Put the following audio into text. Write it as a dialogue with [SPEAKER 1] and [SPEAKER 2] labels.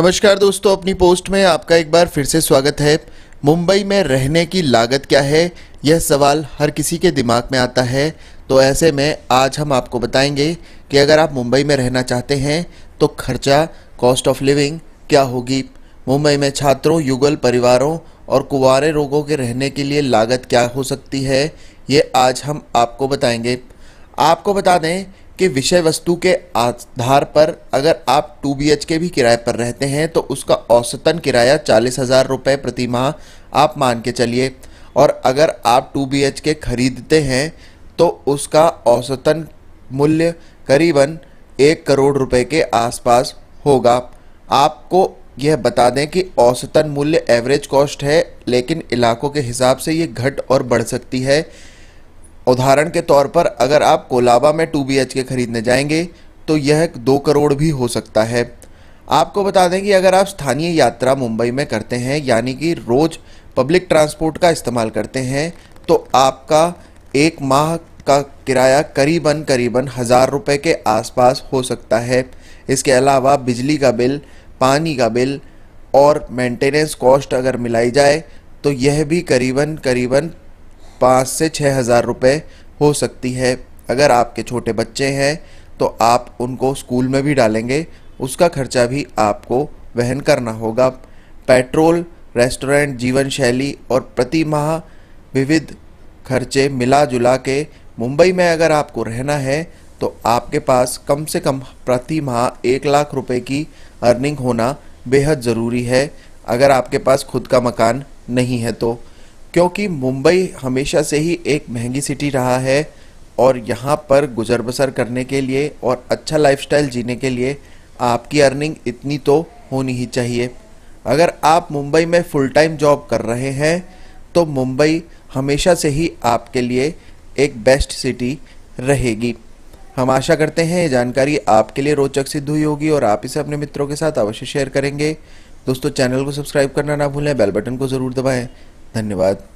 [SPEAKER 1] नमस्कार दोस्तों, अपनी पोस्ट में आपका एक बार फिर से स्वागत है। मुंबई में रहने की लागत क्या है? यह सवाल हर किसी के दिमाग में आता है। तो ऐसे में आज हम आपको बताएँगे कि अगर आप मुंबई में रहना चाहते हैं तो खर्चा कॉस्ट ऑफ़ लिविंग क्या होगी? मुंबई में छात्रों, युगल परिवारों और कुंवारे लोगों के रहने के लिए लागत क्या हो सकती है? ये आज हम आपको बताएँगे। आपको बता दें कि विषय वस्तु के आधार पर अगर आप टू बी के भी किराए पर रहते हैं तो उसका औसतन किराया चालीस हज़ार रुपये प्रति माह आप मान के चलिए। और अगर आप टू बी के खरीदते हैं तो उसका औसतन मूल्य करीबन एक करोड़ रुपए के आसपास होगा। आपको यह बता दें कि औसतन मूल्य एवरेज कॉस्ट है, लेकिन इलाकों के हिसाब से ये घट और बढ़ सकती है। उदाहरण के तौर पर अगर आप कोलाबा में टू बी के खरीदने जाएँगे तो यह दो करोड़ भी हो सकता है। आपको बता दें कि अगर आप स्थानीय यात्रा मुंबई में करते हैं, यानी कि रोज़ पब्लिक ट्रांसपोर्ट का इस्तेमाल करते हैं तो आपका एक माह का किराया करीबन करीबन हज़ार रुपये के आसपास हो सकता है। इसके अलावा बिजली का बिल, पानी का बिल और मेंटेनेंस कॉस्ट अगर मिलाई जाए तो यह भी करीबन करीबन पाँच से छः हज़ार रुपये हो सकती है। अगर आपके छोटे बच्चे हैं तो आप उनको स्कूल में भी डालेंगे। उसका खर्चा भी आपको वहन करना होगा। पेट्रोल, रेस्टोरेंट, जीवन शैली और प्रति माह विविध खर्चे मिला जुला के मुंबई में अगर आपको रहना है तो आपके पास कम से कम प्रति माह एक लाख रुपए की अर्निंग होना बेहद ज़रूरी है। अगर आपके पास खुद का मकान नहीं है तो क्योंकि मुंबई हमेशा से ही एक महँगी सिटी रहा है और यहाँ पर गुजर बसर करने के लिए और अच्छा लाइफस्टाइल जीने के लिए आपकी अर्निंग इतनी तो होनी ही चाहिए। अगर आप मुंबई में फुल टाइम जॉब कर रहे हैं तो मुंबई हमेशा से ही आपके लिए एक बेस्ट सिटी रहेगी। हम आशा करते हैं ये जानकारी आपके लिए रोचक सिद्ध हुई होगी और आप इसे अपने मित्रों के साथ अवश्य शेयर करेंगे। दोस्तों चैनल को सब्सक्राइब करना ना भूलें बेल बटन को ज़रूर दबाएँ। धन्यवाद।